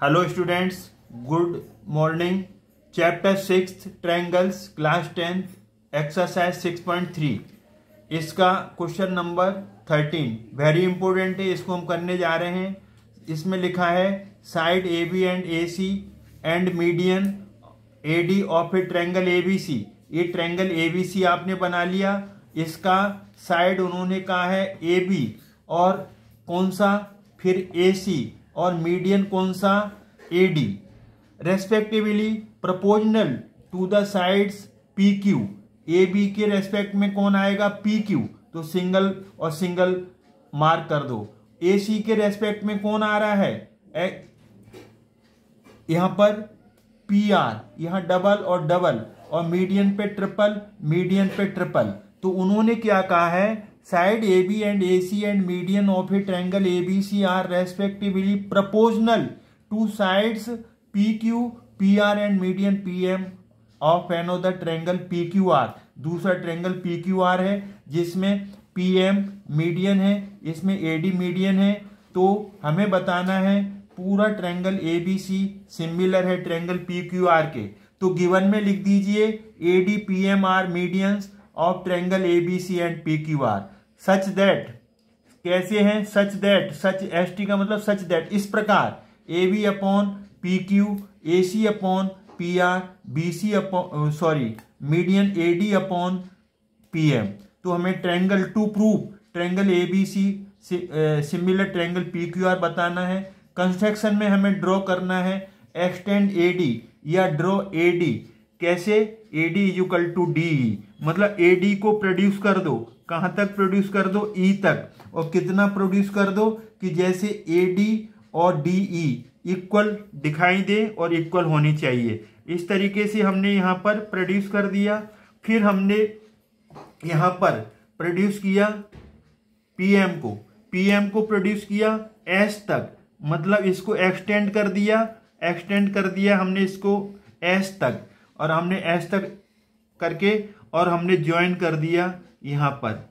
Hello students good morning chapter six triangles class tenth exercise six point three इसका question number thirteen very important है, इसको हम करने जा रहे हैं। इसमें लिखा है side A B and A C and median A D of a triangle A B C ये ट्रैंगल ए बी सी आपने बना लिया। इसका साइड उन्होंने कहा है ए बी और कौन सा? फिर ए सी और मीडियन कौन सा? A D respectively proportional to the sides P Q A B के रेस्पेक्ट में कौन आएगा? पी क्यू तो सिंगल और सिंगल मार्क कर दो. ए सी के रेस्पेक्ट में कौन आ रहा है? यहाँ पर पी आर यहाँ डबल और डबल और मीडियन पे ट्रिपल मीडियन पे ट्रिपल तो उन्होंने क्या कहा है? Side A B and A C and median of a triangle A B C are respectively proportional to sides P Q P R and median P M of an of the triangle P Q R दूसरा triangle P Q R है, जिसमें P M median है, इसमें A D median है। तो हमें बताना है, पूरा triangle A B C similar है ट्रैंगल पी क्यू आर के। तो गिवन में लिख दीजिए A D P M are medians of triangle A B C and P Q R such that कैसे हैं? Such that such S T का मतलब सच दैट इस प्रकार A B upon P Q A C upon P R B C upon sorry median A D upon P M तो हमें triangle to prove triangle A B C similar triangle P Q R बताना है। Construction में हमें draw करना है extend A D या draw A D कैसे? A D equal to D मतलब ए डी को प्रोड्यूस कर दो। कहाँ तक प्रोड्यूस कर दो? ई e तक। और कितना प्रोड्यूस कर दो? कि जैसे ए डी और डी ई इक्वल दिखाई दे और इक्वल होनी चाहिए। इस तरीके से हमने यहाँ पर प्रोड्यूस कर दिया। फिर हमने यहाँ पर प्रोड्यूस किया पीएम को। पीएम को प्रोड्यूस किया एस तक। मतलब इसको एक्सटेंड कर दिया। एक्सटेंड कर दिया हमने इसको एस तक। और हमने एस तक करके और हमने ज्वाइन कर दिया। यहाँ पर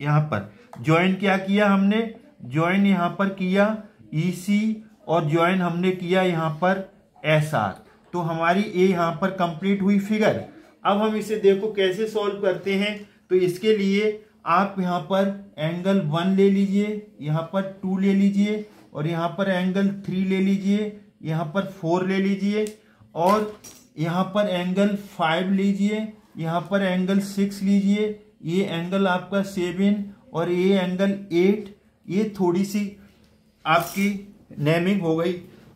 यहाँ पर। ज्वाइन क्या किया हमने? ज्वाइन यहाँ पर किया ईसी e और ज्वाइन हमने किया यहाँ पर एस आर तो हमारी ए यहाँ पर कंप्लीट हुई फिगर अब हम इसे देखो कैसे सॉल्व करते हैं। तो इसके लिए आप यहाँ पर एंगल वन ले लीजिए, यहाँ पर टू ले लीजिए और यहाँ पर एंगल थ्री ले लीजिए, यहाँ पर फोर ले लीजिए और यहाँ पर एंगल फाइव लीजिए, यहाँ पर एंगल सिक्स लीजिए ये एंगल आपका सेवन और ये एंगल एट ये थोड़ी सी आपकी नेमिंग हो गई।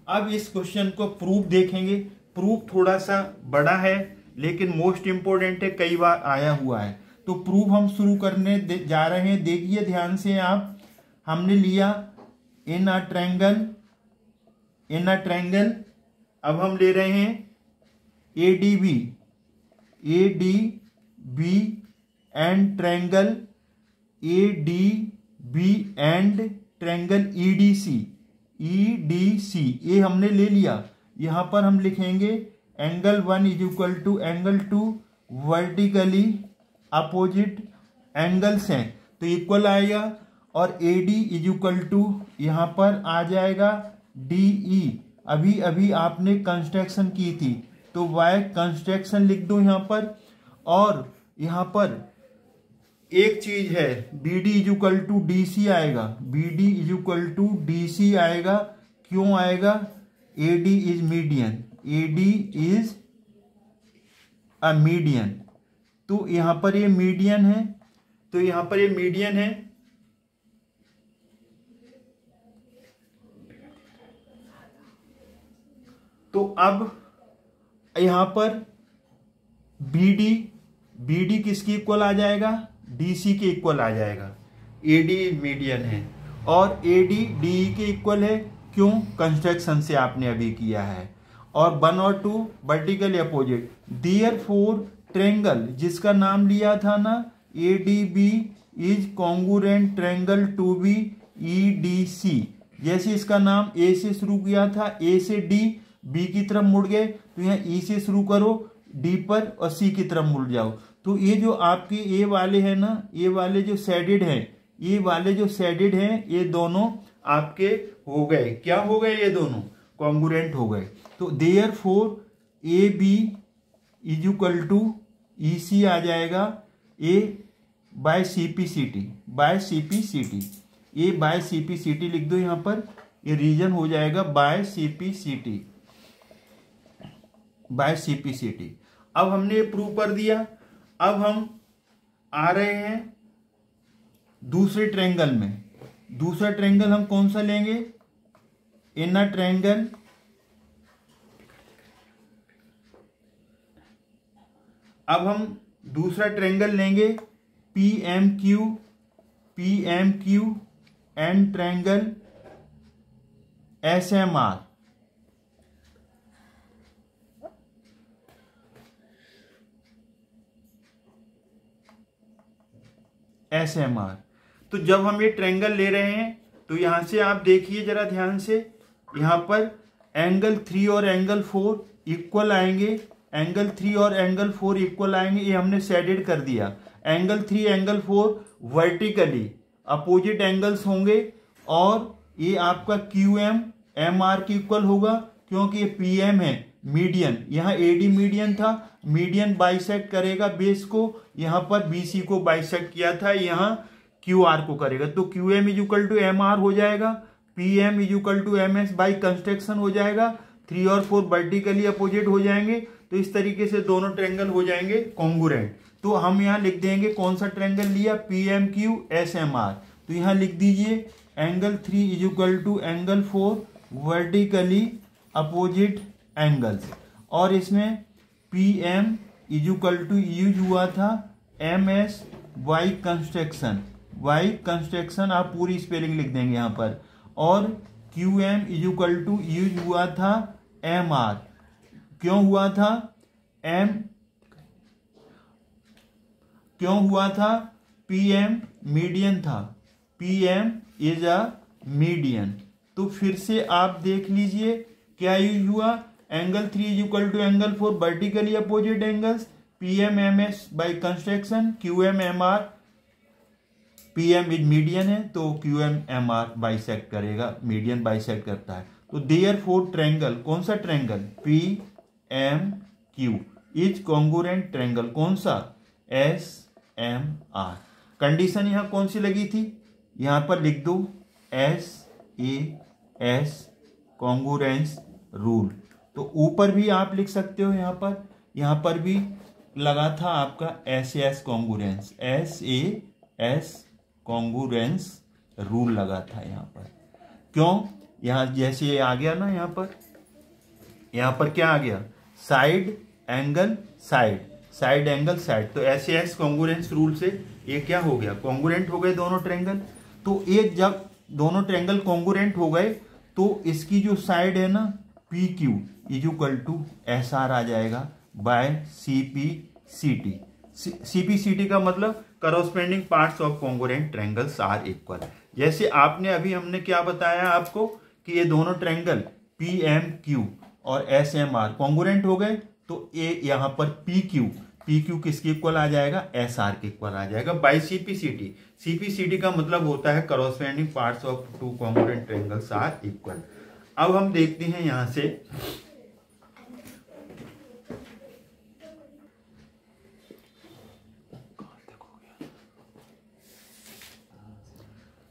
अब इस क्वेश्चन को प्रूफ देखेंगे। प्रूफ थोड़ा सा बड़ा है, लेकिन मोस्ट इंपोर्टेंट है, कई बार आया हुआ है। तो प्रूफ हम शुरू करने जा रहे हैं। देखिए ध्यान से आप, हमने लिया in a triangle in a triangle अब हम ले रहे हैं A D B A D B and triangle A D B and triangle E D C E D C ये हमने ले लिया। यहाँ पर हम लिखेंगे angle one is equal to angle two vertically opposite angles हैं। तो इक्वल आएगा और A D is equal to यहाँ पर आ जाएगा डी ई अभी अभी आपने कंस्ट्रक्शन की थी। तो वाई कंस्ट्रक्शन लिख दो यहाँ पर और यहाँ पर एक चीज़ है B D is equal to D C आएगा। B D is equal to D C आएगा। क्यों आएगा? A D is median A D is a median तो यहाँ पर ये मीडियन है। तो यहाँ पर ये मीडियन है। तो अब यहाँ पर बी डी बी डी किसकी इक्वल आ जाएगा? डी सी के इक्वल आ जाएगा। ए डी मीडियन है। और ए डी डी के इक्वल है, क्यों? कंस्ट्रक्शन से आपने अभी किया है। और वन और two vertical opposite therefore triangle जिसका नाम लिया था ना A D B is congruent triangle to B E D C जैसे इसका नाम ए से शुरू किया था ए से डी बी की तरफ़ मुड़ गए तो यहाँ ई e से शुरू करो डी पर और सी की तरफ़ मुड़ जाओ। तो ये जो आपके ए वाले हैं ना, ये वाले जो सेडेड हैं, ये वाले जो सेडेड हैं, ये दोनों आपके हो गए। क्या हो गए ये दोनों? कॉन्गुरेंट हो गए। तो therefore A B is equal to E C आ जाएगा। A by C P C T by C P C T A by C P C T लिख दो यहाँ पर। ये रीजन हो जाएगा by C P C T by C P C T अब हमने ये प्रूव कर दिया। अब हम आ रहे हैं दूसरे ट्रेंगल में। दूसरा ट्रेंगल हम कौन सा लेंगे? इनर ट्रेंगल अब हम दूसरा ट्रेंगल लेंगे P M Q P M Q and triangle S M R S M R तो जब हम ये ट्रेंगल ले रहे हैं तो यहाँ से आप देखिए जरा ध्यान से। यहाँ पर एंगल थ्री और एंगल फोर इक्वल आएँगे। एंगल थ्री और एंगल फोर इक्वल आएँगे, ये हमने सेडेड कर दिया। Angle three angle four vertically opposite angles होंगे और ये आपका क्यू एम एम आर की इक्वल होगा, क्योंकि ये पी एम है। मीडियन, यहाँ एडी मीडियन था, मीडियन बाइसेक्ट करेगा बेस को, यहाँ पर बीसी को बाइसेक्ट किया था, यहाँ क्यू आर को करेगा। तो Q M is equal to M R हो जाएगा P M is equal to M S by construction हो जाएगा थ्री और फोर वर्टिकली अपोजिट हो जाएँगे। तो इस तरीके से दोनों ट्रेंगल हो जाएँगे कॉन्गुरेंट तो हम यहाँ लिख देंगे कौन सा ट्रेंगल लिया? P M Q S M R तो यहाँ लिख दीजिए angle three is equal to angle four vertically opposite angles और इसमें P M is equal to use हुआ था M S by construction by construction आप पूरी स्पेलिंग लिख देंगे यहाँ पर। और Q M is equal to use हुआ था एम आर क्यों हुआ था? एम क्यों हुआ था? पी एम मीडियन था। P M is a median तो फिर से आप देख लीजिए, क्या यूज़ हुआ? Angle three is equal to angle four vertically opposite angles P M M S by construction Q M M R P M is median है तो Q M M R bisect करेगा मीडियन बाइसेक्ट करता है। तो therefore triangle कौन सा triangle P M Q is congruent triangle कौन सा? एस एम आर कंडीशन यहाँ कौन सी लगी थी? यहाँ पर लिख दो S A S congruence rule तो ऊपर भी आप लिख सकते हो यहाँ पर। यहाँ पर भी लगा था आपका S S congruence S A S congruence rule लगा था यहाँ पर। क्यों? यहाँ जैसे ये आ गया ना यहाँ पर। यहाँ पर क्या आ गया? Side angle side side angle side तो एस एस कॉन्गुरेंस रूल से ये क्या हो गया? कॉन्गुरेंट हो गए दोनों ट्रेंगल तो एक जब दोनों ट्रेंगल कॉन्गुरेंट हो गए तो इसकी जो साइड है ना P Q is equal to S R आ जाएगा by C P C T C P C T का मतलब corresponding parts of congruent triangles are equal जैसे आपने अभी हमने क्या बताया आपको कि ये दोनों ट्रेंगल पी एम क्यू और एस एम आर कॉन्गोरेंट हो गए तो ए यहाँ पर पी क्यू पी क्यू किसके इक्वल आ जाएगा? एस आर के इक्वल आ जाएगा by C P C T C P C T का मतलब होता है corresponding parts of two congruent triangles are equal अब हम देखते हैं यहाँ से।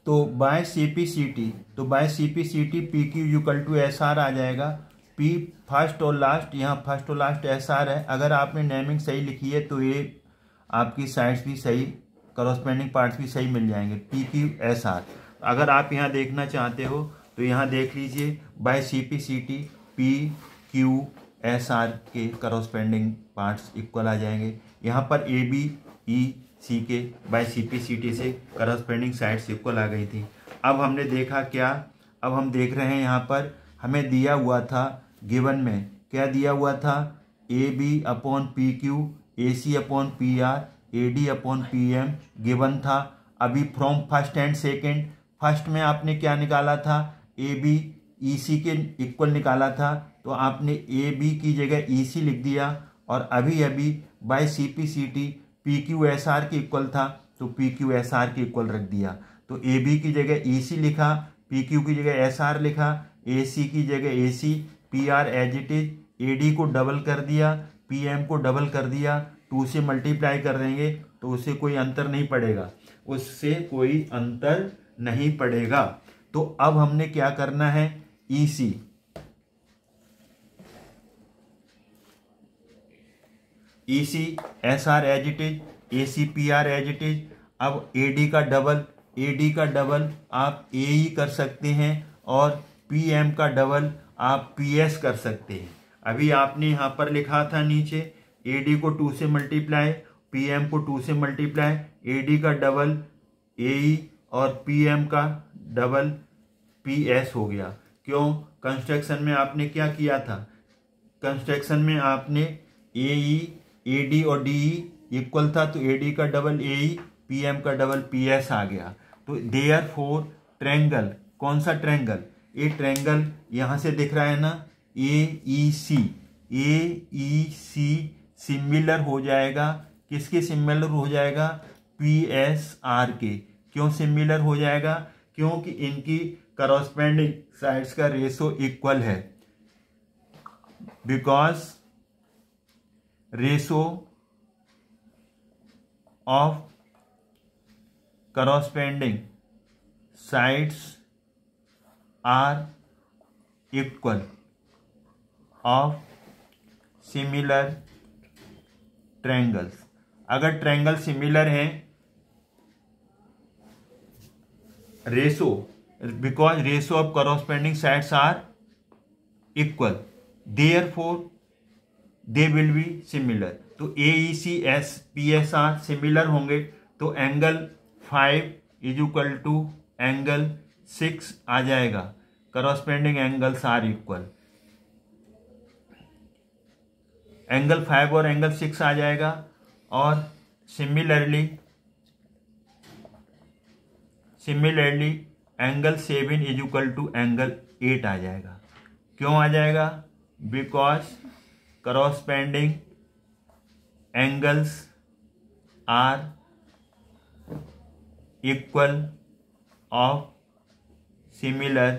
तो by C P C T तो by C P C T P Q equal to S R आ जाएगा। पी फ़र्स्ट और लास्ट यहाँ फ़र्स्ट और लास्ट एस आर है। अगर आपने नेमिंग सही लिखी है तो ये आपकी साइड्स भी सही करस्पेंडिंग पार्ट्स भी सही मिल जाएँगे। पी क्यू एस आर अगर आप यहाँ देखना चाहते हो तो यहाँ देख लीजिए by C P C T P Q S R के करस्पेंडिंग पार्ट्स इक्वल आ जाएँगे। यहाँ पर ए बी ई सी के by C P C T से करस्पेंडिंग साइड्स इक्वल आ गई थी। अब हमने देखा क्या? अब हम देख रहे हैं यहाँ पर हमें दिया हुआ था गिवन में। क्या दिया हुआ था? A B upon P Q A C upon P R A D upon P M given था। अभी from first and second first में आपने क्या निकाला था? ए, बी, ई, सी के इक्वल निकाला था तो आपने ए, बी की जगह ई सी लिख दिया और अभी अभी by C P C T P Q S R के इक्वल था तो पी क्यू एस आर के इक्वल रख दिया। तो ए बी की जगह ई सी लिखा पी क्यू की जगह एस आर लिखा ए सी की जगह A C P R as it is A D को डबल कर दिया पी एम को डबल कर दिया टू से मल्टीप्लाई कर देंगे तो उससे कोई अंतर नहीं पड़ेगा। उससे कोई अंतर नहीं पड़ेगा। तो अब हमने क्या करना है? E C E C S R as it is A C P R as it is अब ए डी का डबल ए डी का डबल आप ए ई कर सकते हैं और पी एम का डबल आप पी एस कर सकते हैं। अभी आपने यहाँ पर लिखा था नीचे ए डी को टू से मल्टीप्लाई पी एम को टू से मल्टीप्लाई ए डी का डबल ए ई और पी एम का डबल पी एस हो गया। क्यों? कंस्ट्रक्शन में आपने क्या किया था? कंस्ट्रक्शन में आपने ए ई ए डी और डी ई इक्वल था तो ए डी का double A E P M का डबल पी एस आ गया। तो देयर फोर ट्रैंगल कौन सा ट्रैंगल ये ट्रैंगल यहाँ से दिख रहा है ना? A E C A E C similar हो जाएगा। किसके सिमिलर हो जाएगा? पी एस आर के। क्यों सिमिलर हो जाएगा? क्योंकि इनकी करस्पेंडिंग साइड्स का रेशो इक्वल है। Because ratio of corresponding sides are equal of similar triangles अगर ट्रायंगल सिमिलर हैं ratio because ratio of corresponding sides are equal therefore they will be similar तो A E C S P S R similar होंगे तो angle five is equal to angle six आ जाएगा। Corresponding angles are equal angle five और angle six आ जाएगा, और similarly similarly angle seven is equal to angle eight आ जाएगा। क्यों आ जाएगा? Because corresponding angles are equal of similar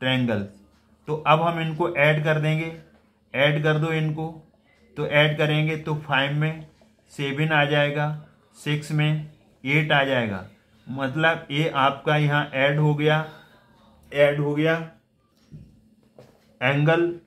triangles तो अब हम इनको ऐड कर देंगे। ऐड कर दो इनको। तो ऐड करेंगे तो फाइव में सेवन आ जाएगा। सिक्स में एट आ जाएगा। मतलब ये आपका यहाँ ऐड हो गया ऐड हो गया एंगल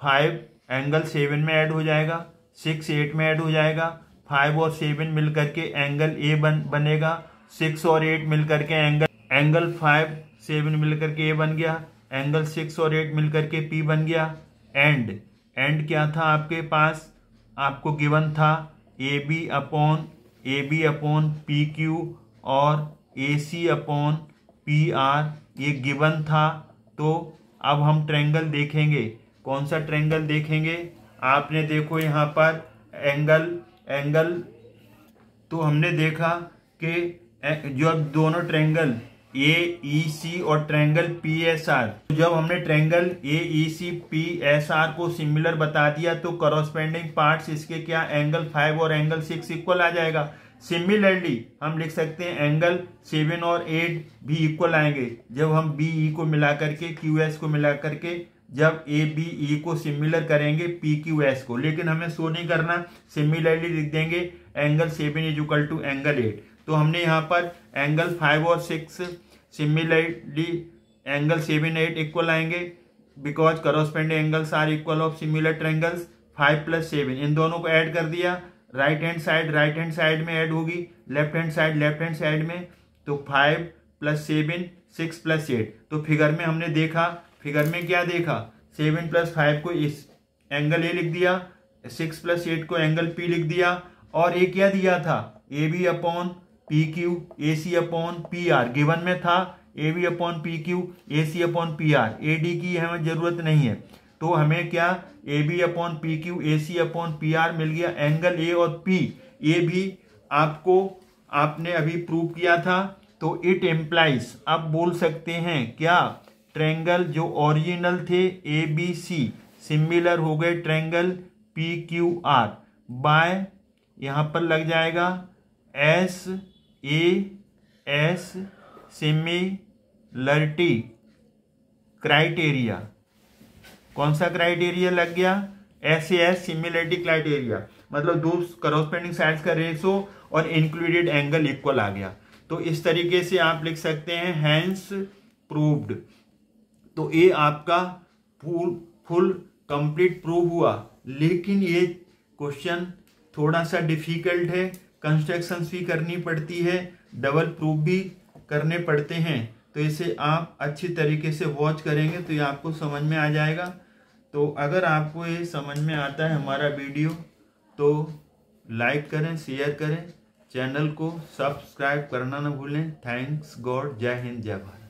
फाइव एंगल सेवन में ऐड हो जाएगा सिक्स एट में ऐड हो जाएगा फाइव और सेवन मिल करके एंगल ए बन, बनेगा सिक्स और एट मिलकर के एंगल एंगल फाइव सेवन मिलकर के ए बन गया एंगल सिक्स और एट मिलकर के पी बन गया एंड एंड क्या था आपके पास? आपको गिवन था A B upon A B upon P Q और A C upon P R ये गिवन था तो अब हम ट्रेंगल देखेंगे। कौन सा ट्रेंगल देखेंगे? आपने देखो यहाँ पर एंगल एंगल तो हमने देखा कि जो अब दोनों ट्रेंगल ए ई सी और ट्रेंगल पी एस आर जब हमने triangle A E C P S R को सिमिलर बता दिया तो करस्पेंडिंग पार्ट्स इसके क्या? एंगल फाइव और एंगल सिक्स इक्वल आ जाएगा। सिमिलरली हम लिख सकते हैं एंगल सेवन और एट भी इक्वल आएँगे। जब हम बी ई को मिला करके क्यू एस को मिला करके, जब ए बी ई को सिमिलर करेंगे पी क्यू एस को। लेकिन हमें सो नहीं करना। सिमिलरली लिख देंगे angle seven is equal to angle eight तो हमने यहाँ पर एंगल फाइव और six similarly angle seven eight equal आएँगे। Because corresponding angles are equal of similar triangles five plus seven इन दोनों को ऐड कर दिया। Right hand side, right hand side में ऐड होगी, left hand side, left hand side में तो five plus seven, six plus eight. तो figure में हमने देखा, फिगर में क्या देखा? सेवन प्लस फाइव को इस एंगल ए लिख दिया, सिक्स प्लस एट को एंगल पी लिख दिया, और ए क्या दिया था? A B upon P Q, A C upon P R. Given में था, A B upon P Q, A C upon P R. A D की हमें ज़रूरत नहीं है। तो हमें क्या A B upon P Q A C upon P R मिल गया एंगल ए और पी ए भी आपको, आपने अभी प्रूव किया था तो इट एम्प्लाइज आप बोल सकते हैं, क्या ट्रेंगल जो ओरिजिनल थे ए बी सी सिमिलर हो गए triangle P Q R by यहाँ पर लग जाएगा S A S similarity criteria कौन सा क्राइटेरिया लग गया? एस एस सिमिलरिटी क्राइटेरिया मतलब दो करोस्पेंडिंग साइड्स का रेशो और इंक्लूडेड एंगल इक्वल आ गया। तो इस तरीके से आप लिख सकते हैं हैंस प्रूव्ड तो ये आपका फुल फुल कंप्लीट प्रूव हुआ। लेकिन ये क्वेश्चन थोड़ा सा डिफ़िकल्ट है। कंस्ट्रक्शन भी करनी पड़ती है। डबल प्रूफ भी करने पड़ते हैं। तो इसे आप अच्छी तरीके से वॉच करेंगे तो ये आपको समझ में आ जाएगा। तो अगर आपको ये समझ में आता है हमारा वीडियो तो लाइक करें, शेयर करें, चैनल को सब्सक्राइब करना ना भूलें। थैंक्स गॉड, जय हिंद, जय भारत।